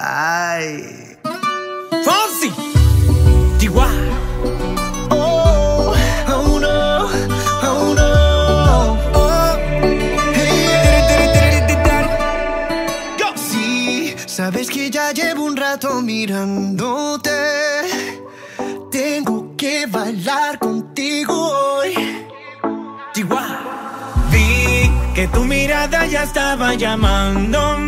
Ay. Fonsi. Oh, oh no, oh no. Oh, hey. Sí, sabes que ya llevo un rato mirándote. Tengo que bailar contigo hoy. Chihuahua. Vi que tu mirada ya estaba llamándome